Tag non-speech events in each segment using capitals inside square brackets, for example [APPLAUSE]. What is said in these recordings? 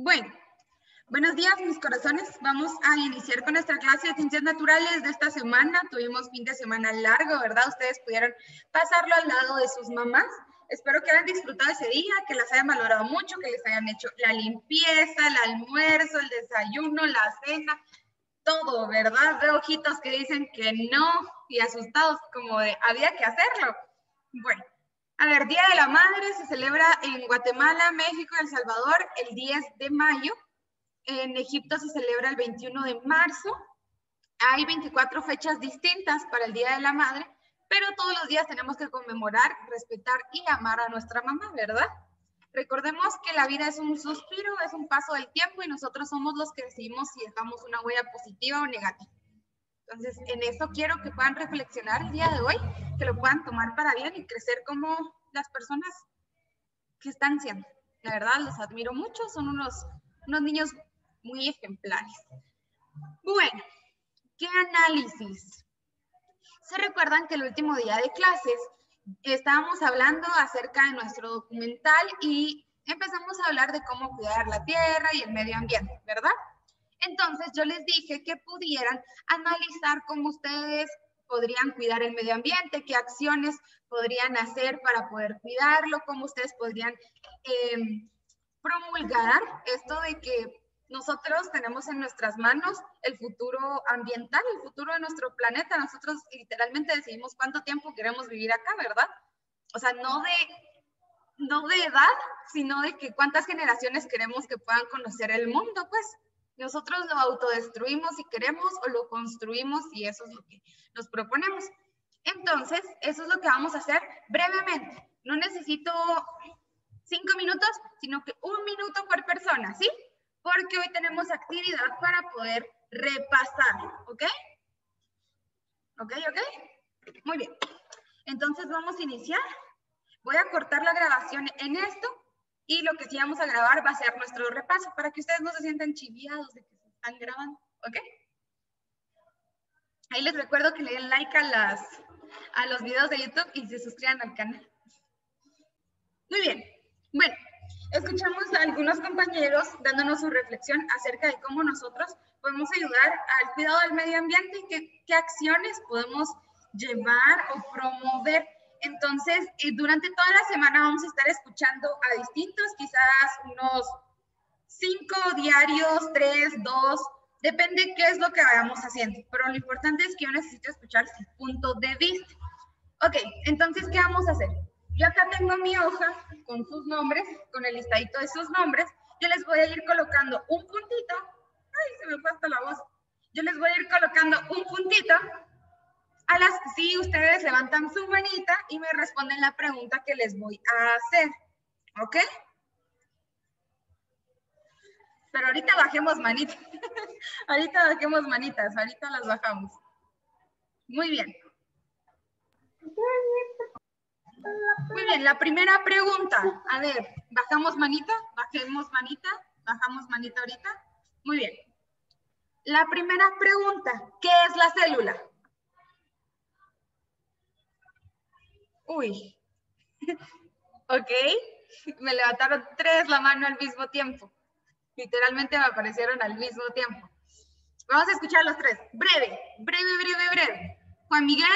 Bueno, buenos días mis corazones. Vamos a iniciar con nuestra clase de ciencias naturales de esta semana. Tuvimos fin de semana largo, ¿verdad? Ustedes pudieron pasarlo al lado de sus mamás. Espero que hayan disfrutado ese día, que las hayan valorado mucho, que les hayan hecho la limpieza, el almuerzo, el desayuno, la cena, todo, ¿verdad? Veo ojitos que dicen que no y asustados como de había que hacerlo. Bueno, a ver, Día de la Madre se celebra en Guatemala, México y El Salvador el 10 de mayo. En Egipto se celebra el 21 de marzo. Hay 24 fechas distintas para el Día de la Madre pero todos los días tenemos que conmemorar, respetar y amar a nuestra mamá, ¿verdad? Recordemos que la vida es un suspiro, es un paso del tiempo y nosotros somos los que decidimos si dejamos una huella positiva o negativa. Entonces, en eso quiero que puedan reflexionar el día de hoy, que lo puedan tomar para bien y crecer como las personas que están siendo. La verdad, los admiro mucho, son unos, unos niños muy ejemplares. Bueno, ¿qué análisis? Se recuerdan que el último día de clases estábamos hablando acerca de nuestro documental y empezamos a hablar de cómo cuidar la tierra y el medio ambiente, ¿verdad? Entonces yo les dije que pudieran analizar cómo ustedes podrían cuidar el medio ambiente, qué acciones podrían hacer para poder cuidarlo, cómo ustedes podrían em, promulgar esto de que nosotros tenemos en nuestras manos el futuro ambiental, el futuro de nuestro planeta. Nosotros literalmente decidimos cuánto tiempo queremos vivir acá, ¿verdad? O sea, no de, no de edad, sino de que cuántas generaciones queremos que puedan conocer el mundo, pues. Nosotros lo autodestruimos si queremos o lo construimos y eso es lo que nos proponemos. Entonces, eso es lo que vamos a hacer brevemente. No necesito cinco minutos, sino que un minuto por persona, ¿sí? porque hoy tenemos actividad para poder repasar, ¿ok? ¿Ok, ok? Muy bien. Entonces vamos a iniciar. Voy a cortar la grabación en esto y lo que sí vamos a grabar va a ser nuestro repaso para que ustedes no se sientan chiviados de que se están grabando, ¿ok? Ahí les recuerdo que le den like a, las, a los videos de YouTube y se suscriban al canal. Muy bien. Bueno, Escuchamos a algunos compañeros dándonos su reflexión acerca de cómo nosotros podemos ayudar al cuidado del medio ambiente y qué, acciones podemos llevar o promover. Entonces, eh, durante toda la semana vamos a estar escuchando a distintos, quizás unos cinco diarios, tres, dos, depende qué es lo que vayamos haciendo. Pero lo importante es que yo necesito escuchar su punto de vista. Ok, entonces, ¿qué vamos a hacer? Yo acá tengo mi hoja con sus nombres, con el listadito de sus nombres. Yo les voy a ir colocando un puntito. Ay, se me fue hasta la voz. Yo les voy a ir colocando un puntito a si ustedes levantan su manita y me responden la pregunta que les voy a hacer. ¿Ok? Pero ahorita bajemos manitas. [LAUGHS] ahorita bajemos manitas, ahorita las bajamos. Muy bien. Muy bien, la primera pregunta. A ver, bajamos manita, bajemos manita, bajamos manita ahorita. Muy bien. La primera pregunta, ¿qué es la célula? Uy. [LAUGHS] ok. Me levantaron tres la mano al mismo tiempo. Literalmente me aparecieron al mismo tiempo. Vamos a escuchar los tres. Breve, breve, breve, breve. Juan Miguel,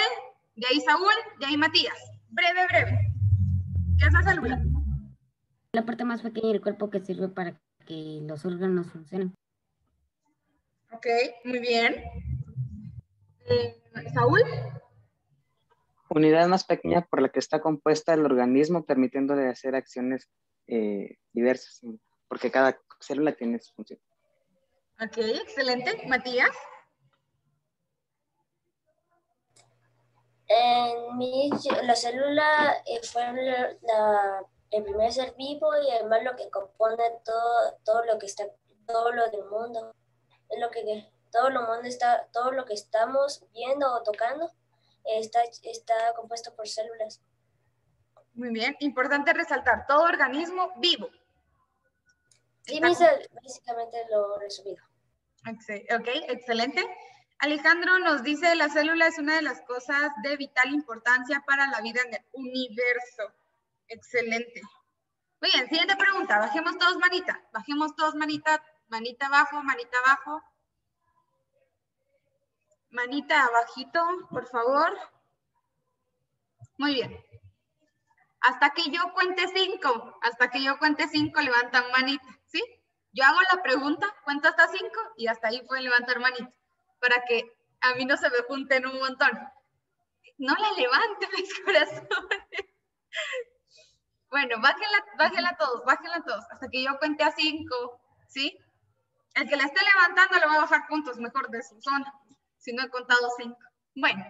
de ahí Saúl, de ahí Matías breve, breve. ¿Qué es la célula? La parte más pequeña del cuerpo que sirve para que los órganos funcionen. Ok, muy bien. Eh, Saúl. Unidad más pequeña por la que está compuesta el organismo, permitiéndole hacer acciones eh, diversas, porque cada célula tiene su función. Ok, excelente. Matías. En mí, la célula eh, fue el primer ser vivo y además lo que compone todo, todo lo que está, todo lo del mundo. Es lo que todo lo mundo está, todo lo que estamos viendo o tocando está, está compuesto por células. Muy bien, importante resaltar, todo organismo vivo. Sí, básicamente lo resumido. Ok, excelente. Alejandro nos dice, la célula es una de las cosas de vital importancia para la vida en el universo. Excelente. Muy bien, siguiente pregunta. Bajemos todos manita. Bajemos todos manita. Manita abajo, manita abajo. Manita abajito, por favor. Muy bien. Hasta que yo cuente cinco, hasta que yo cuente cinco, levantan manita, ¿sí? Yo hago la pregunta, cuento hasta cinco y hasta ahí pueden levantar manita, para que a mí no se me junten un montón. No la levanten, [LAUGHS] mis corazones. Bueno, bájenla, bájenla todos, bájenla todos, hasta que yo cuente a cinco, ¿sí? El que la esté levantando le va a bajar puntos mejor de su zona si no he contado cinco. Bueno,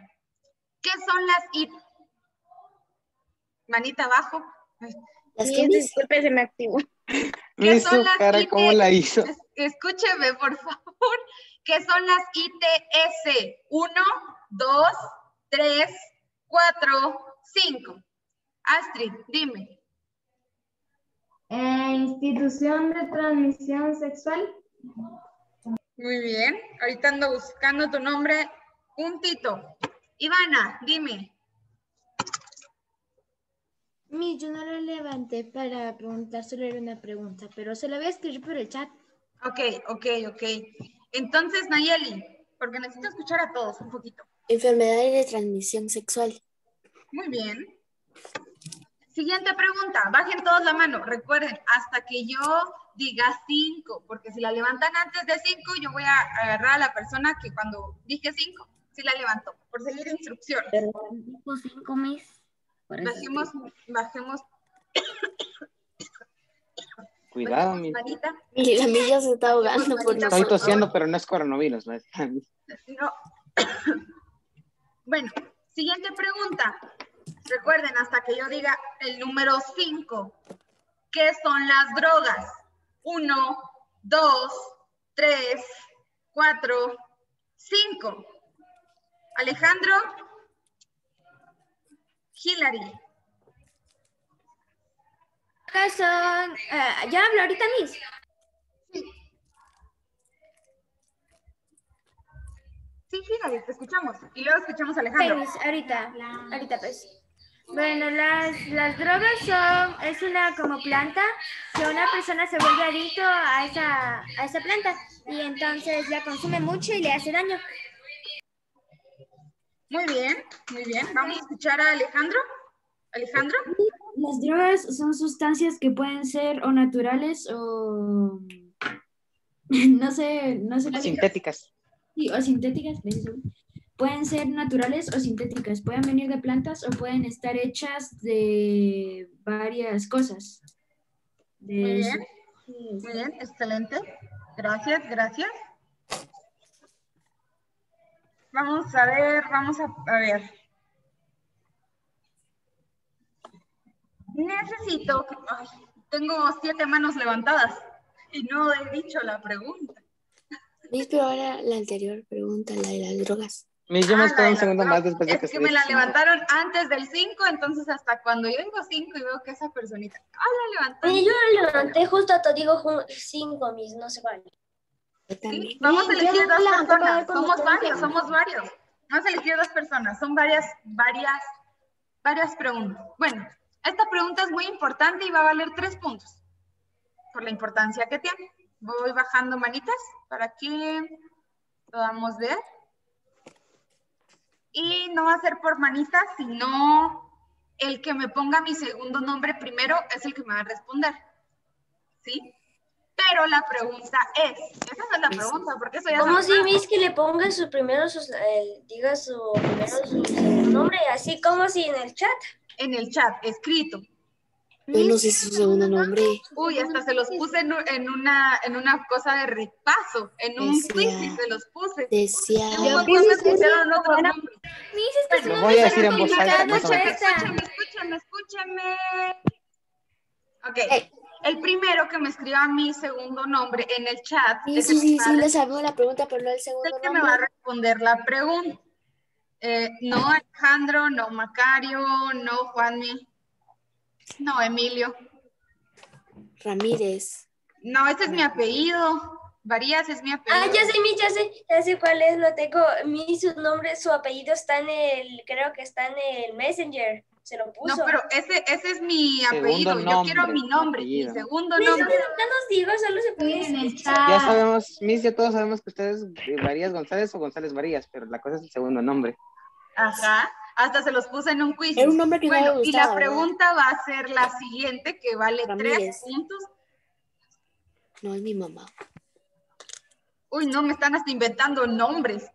¿qué son las IT? Manita abajo. Las que disculpe, se me activó. [LAUGHS] ¿Qué son las cara, ¿cómo la hizo? Escúcheme, por favor. ¿Qué son las ITS? Uno, dos, tres, cuatro, cinco. Astrid, dime. Eh, institución de transmisión sexual. Muy bien. Ahorita ando buscando tu nombre. Puntito. Ivana, dime. Mi, yo no lo levanté para preguntar, solo era una pregunta, pero se la voy a escribir por el chat. Ok, ok, ok. Entonces, Nayeli, porque necesito escuchar a todos un poquito. Enfermedades de transmisión sexual. Muy bien. Siguiente pregunta. Bajen todos la mano. Recuerden, hasta que yo diga cinco, porque si la levantan antes de cinco, yo voy a agarrar a la persona que cuando dije cinco, sí la levantó, por seguir instrucción. Dijo cinco mis. Por eso Bajemos, bajemos. Cuidado, bajemos mi. Y la milla se está ahogando por Estoy tosiendo, pero no es coronavirus. ¿no? No. Bueno, siguiente pregunta. Recuerden, hasta que yo diga el número 5. ¿Qué son las drogas? 1, 2, 3, 4, 5. Alejandro. Hillary. Son, eh, ya hablo ahorita, Miss. Sí, Hillary, te escuchamos. Y luego escuchamos a Alejandro. Miss, ahorita, ahorita pues. Bueno, las, las drogas son, es una como planta que una persona se vuelve adicto a esa, a esa planta y entonces la consume mucho y le hace daño. Muy bien, muy bien. Vamos a escuchar a Alejandro. Alejandro. Las drogas son sustancias que pueden ser o naturales o [LAUGHS] no sé, no sé cómo- Sintéticas. sí, o sintéticas. Pueden ser naturales o sintéticas, pueden venir de plantas o pueden estar hechas de varias cosas. De Muy bien. Muy bien, excelente. Gracias, gracias. Vamos a ver, vamos a, a ver. Necesito, ay, tengo siete manos levantadas y no he dicho la pregunta. Pero ahora la anterior pregunta, la de las drogas. Mis, yo me Ah, espero la un de segundo más después de Es que que se me la levantaron antes del 5, entonces hasta cuando yo digo 5 y veo que esa personita, ah, la levantó. Oye, yo lo levanté justo, te digo ju- cinco, mis, no se vale. Yo Sí. Vamos a Sí, elegir dos personas. Somos varios, somos varios. Vamos a elegir dos personas. Son varias, varias, varias preguntas. Bueno, esta pregunta es muy importante y va a valer tres puntos por la importancia que tiene. Voy bajando manitas para que podamos ver. Y no va a ser por manitas, sino el que me ponga mi segundo nombre primero es el que me va a responder. ¿Sí? Pero la pregunta es, esa no es la pregunta, porque eso ya ¿Cómo se si Miss que le ponga su primero, sus, eh, diga su primero su segundo nombre, así como si en el chat? en el chat, escrito. Yo no sé su segundo nombre. Uy, hasta se los puse en, una, en una cosa de repaso, en un Decía- quiz y se los puse. Decía. Me Lo su voy a nombre decir en voz alta, cuesta. Escúchame, escúchame, escúchame. Ok, el primero que me escriba mi segundo nombre en el chat Sí, es sí, sí, me sí, le sabemos la pregunta, pero no el segundo el que me va a nombre. responder la pregunta. Eh, no Alejandro, no Macario, no Juanmi, no Emilio. Ramírez. No, ese es mi apellido. Varías es mi apellido. Ah, ya sé, Miss, ya sé, ya sé cuál es, lo tengo. Miss, su nombre, su apellido está en el, creo que está en el Messenger. Se lo puso. No, pero ese, ese es mi Segundo apellido. Yo quiero mi nombre, mi segundo Miss, no, nombre. no nos digo, solo se puede En el decir. chat. Ya sabemos, Miss, ya todos sabemos que ustedes Varías González o González Varías, pero la cosa es el segundo nombre. Ajá. Hasta se los puse en un quiz. Era un nombre que no Bueno, y la pregunta va a ser la siguiente, que vale tres puntos. No, es mi mamá. Uy, no, me están hasta inventando nombres.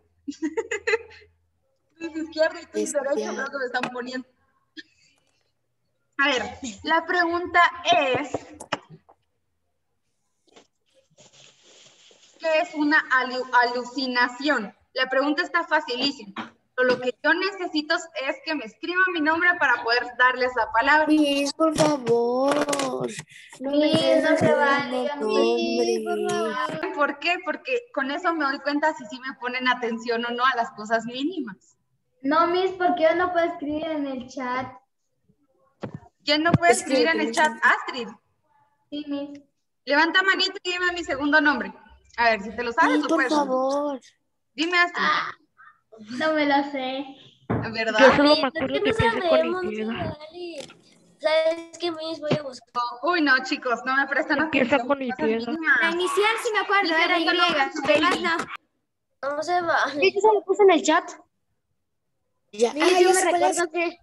Tu [LAUGHS] izquierda y tu Es derecha creo que me están poniendo. A ver, la pregunta es, ¿qué es una alu- alucinación? La pregunta está facilísima. Pero lo que yo necesito es que me escriban mi nombre para poder darles la palabra. Miss, por favor. No me Miss, no se vale, Miss, por nombre. ¿Por qué? Porque con eso me doy cuenta si sí me ponen atención o no a las cosas mínimas. No, Miss, porque yo no puedo escribir en el chat. ¿Quién no puede Escribe escribir en el chat? Astrid. Sí, Miss. Levanta manito y dime mi segundo nombre. A ver, si te lo sabes o por puedes. favor. Dime Astrid. No me lo sé. ¿Verdad? Yo solo me es acuerdo que con Y. ¿Sabes qué, Miss? Voy a buscar. Uy, no, chicos, no me prestan Empieza atención. con Y. La inicial sí me acuerdo, era Y. demás no. No se vale. Yo se lo puse en el chat. Ya, ah, yo me recuerdo que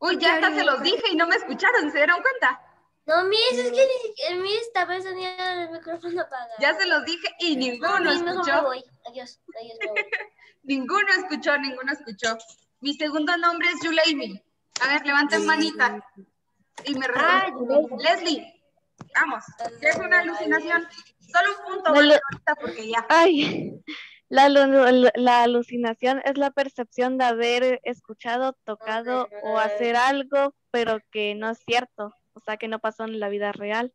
Uy, ya hasta se los dije y no me escucharon, ¿se dieron cuenta? No, Miss, es que ni siquiera- Miss tal vez tenía el micrófono apagado. Ya se los dije y No, ninguno Miss, mejor me escuchó. voy. Adiós, adiós. [LAUGHS] Ninguno escuchó, ninguno escuchó. Mi segundo nombre es Yuleimi. A ver, levanten manita. Y me Ah, responden. Leslie, vamos. ¿Qué es una alucinación? Solo un punto, La porque ya. Ay, la, la alucinación es la percepción de haber escuchado, tocado o hacer algo, pero que no es cierto, o sea, que no pasó en la vida real.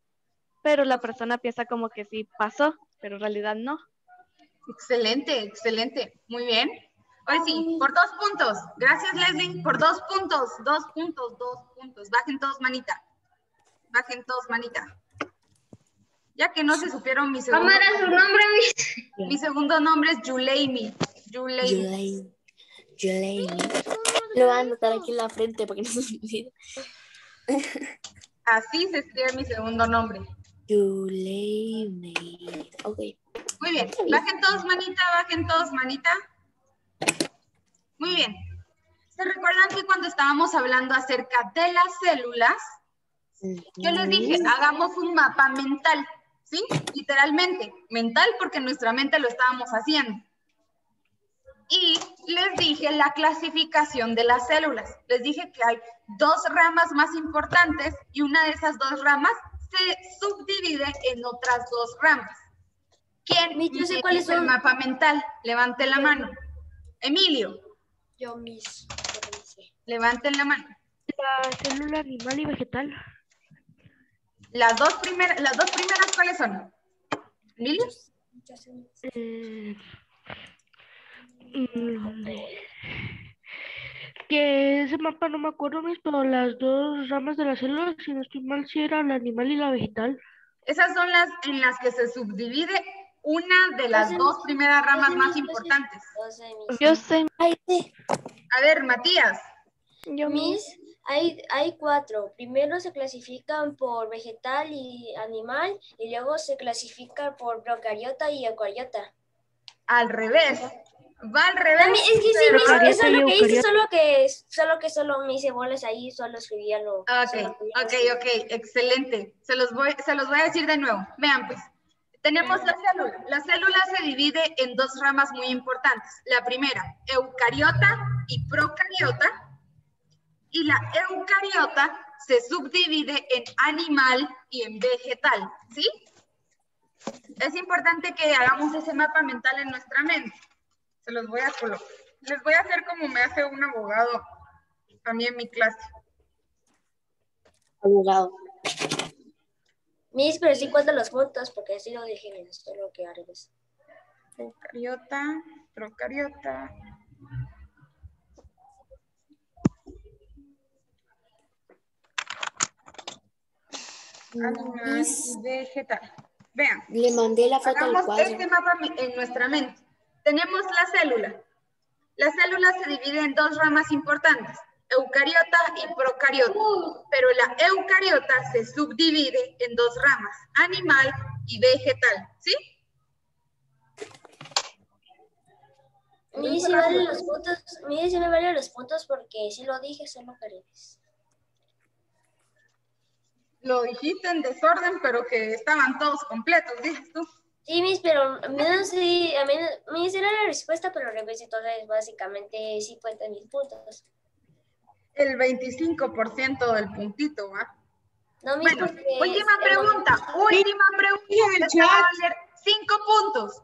Pero la persona piensa como que sí pasó, pero en realidad no. Excelente, excelente. Muy bien. Hoy sí, por dos puntos. Gracias, Leslie. Por dos puntos, dos puntos, dos puntos. Bajen todos manita. Bajen todos manita. Ya que no se supieron mi segundo ¿Cómo era su nombre, Miss? [LAUGHS] Mi segundo nombre es Yuleimi. Yuleimi. Yulaine. Lo voy a anotar aquí en la frente para que no se me olvide. Así se escribe mi segundo nombre. Ok. Muy bien. Bajen todos manita, bajen todos manita. Muy bien. ¿Se recuerdan que cuando estábamos hablando acerca de las células, yo les dije, hagamos un mapa mental, ¿sí? Literalmente, mental porque nuestra mente lo estábamos haciendo. Y les dije la clasificación de las células. Les dije que hay dos ramas más importantes y una de esas dos ramas se subdivide en otras dos ramas. ¿Quién yo sé me cuáles hizo el son. mapa mental? Levante la mano. Emilio, Yo, sé. levanten la mano. La célula animal y vegetal. Las dos primeras, las dos primeras, ¿cuáles son? Emilio. Eh, mm, ¿dónde? Que ese mapa no me acuerdo, mis, pero las dos ramas de la célula, si no estoy mal, si era la animal y la vegetal. Esas son las en las que se subdivide una de las dos primeras ramas más importantes. Yo sé. A ver, Matías. yo Miss, hay, hay cuatro. Primero se clasifican por vegetal y animal y luego se clasifican por procariota y eucariota. Al revés. Va al revés. Es que sí, pero- eso es lo que hice, solo que, solo que solo me hice bolas ahí, solo escribía lo. Ok, ya ok, escribí. ok, excelente. Se los, voy, se los voy a decir de nuevo. Vean, pues. Tenemos la célula. La célula se divide en dos ramas muy importantes. La primera, eucariota y procariota. Y la eucariota se subdivide en animal y en vegetal, ¿sí? Es importante que hagamos ese mapa mental en nuestra mente. Se los voy a colocar. Les voy a hacer como me hace un abogado a mí en mi clase. Abogado. Miss, pero sí cuento los puntos porque así lo dije bien, solo que al revés. Procariota, procariota. Animal vegetal. Vean, Le mandé la foto al hagamos cuadro. este mapa en nuestra mente. Tenemos la célula. La célula se divide en dos ramas importantes. eucariota y procariota. Pero la eucariota se subdivide en dos ramas, animal y vegetal, ¿sí? Mire si vale los puntos, mire si me valen los puntos porque si lo dije son paredes. Lo dijiste en desorden, pero que estaban todos completos, dices tú. Sí, mis, pero a mí no sé, a mí, me hicieron la respuesta, pero al revés, entonces básicamente sí cuentan mis puntos. El 25% del puntito, ¿va? No, mis, Bueno, porque última es- pregunta, última pregunta. Les voy a valer cinco puntos.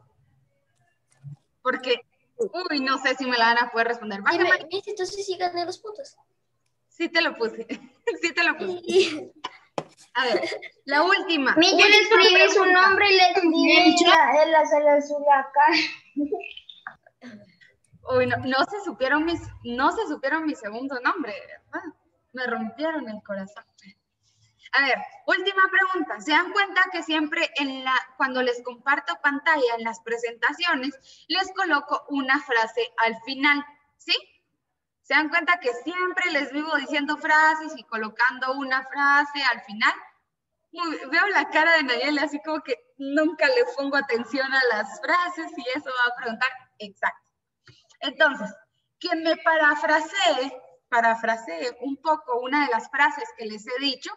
Porque, uy, no sé si me la van a poder responder. Sí, Baja, me- Mari. mis, entonces sí gané los puntos. Sí te lo puse, [LAUGHS] sí te lo puse. A ver, la última. Mi, yo le escribí su nombre y le escribí la, en la azul acá. Uy, no, no se supieron mis, no se supieron mi segundo nombre, ¿verdad? Me rompieron el corazón. A ver, última pregunta. ¿Se dan cuenta que siempre en la, cuando les comparto pantalla en las presentaciones, les coloco una frase al final? ¿Sí? ¿Se dan cuenta que siempre les vivo diciendo frases y colocando una frase al final? Muy- veo la cara de Nayeli así como que nunca le pongo atención a las frases y eso va a preguntar exacto. Entonces, quien me parafrasee, parafrasee un poco una de las frases que les he dicho,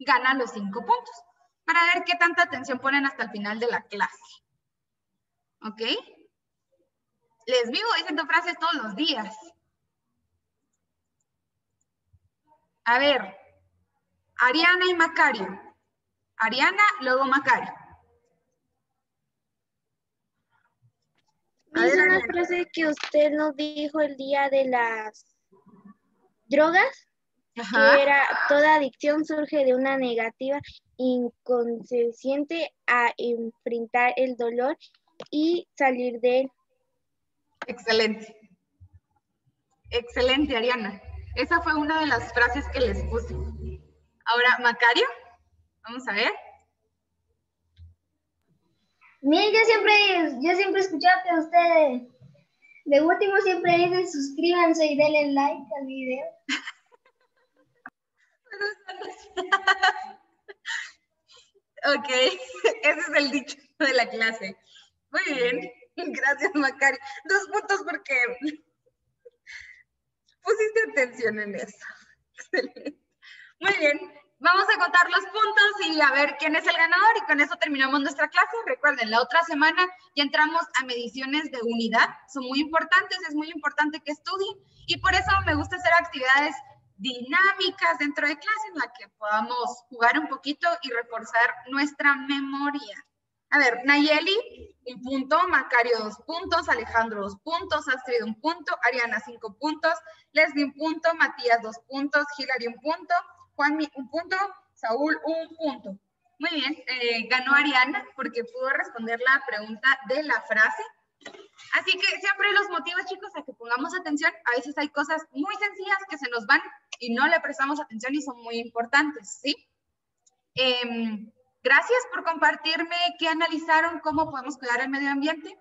gana los cinco puntos. Para ver qué tanta atención ponen hasta el final de la clase. ¿Ok? Les vivo diciendo frases todos los días. A ver, Ariana y Macario. Ariana, luego Macario. Es una frase que usted nos dijo el día de las drogas, Ajá. que era toda adicción surge de una negativa inconsciente a enfrentar el dolor y salir de él. Excelente. Excelente, Ariana. Esa fue una de las frases que les puse. Ahora, Macario, vamos a ver. Miren, yo siempre, yo siempre he escuchado que ustedes, de último siempre dicen suscríbanse y denle like al video. [LAUGHS] Ok, ese es el dicho de la clase. Muy bien, [LAUGHS] gracias Macario. Dos puntos porque pusiste atención en eso. Excelente. Muy bien, vamos a contar los puntos y a ver quién es el ganador y con eso terminamos nuestra clase. Recuerden, la otra semana ya entramos a mediciones de unidad. Son muy importantes, es muy importante que estudien y por eso me gusta hacer actividades dinámicas dentro de clase en la que podamos jugar un poquito y reforzar nuestra memoria. A ver, Nayeli, un punto, Macario, dos puntos, Alejandro, dos puntos, Astrid, un punto, Ariana, cinco puntos, Leslie, un punto, Matías, dos puntos, Hilary, un punto, Juanmi, un punto, Saúl, un punto. Muy bien, eh, ganó Ariana porque pudo responder la pregunta de la frase. Así que siempre los motivo, chicos, a que pongamos atención. A veces hay cosas muy sencillas que se nos van y no le prestamos atención y son muy importantes, ¿sí? Em, gracias por compartirme qué analizaron, cómo podemos cuidar el medio ambiente.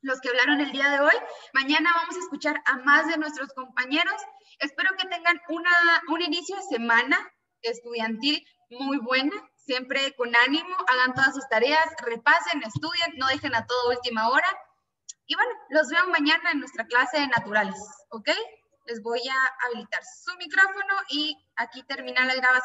Los que hablaron el día de hoy. Mañana vamos a escuchar a más de nuestros compañeros. Espero que tengan una, un inicio de semana estudiantil muy buena, siempre con ánimo, hagan todas sus tareas, repasen, estudien, no dejen a todo última hora. Y bueno, los veo mañana en nuestra clase de naturales, ¿ok? Les voy a habilitar su micrófono y aquí termina la grabación.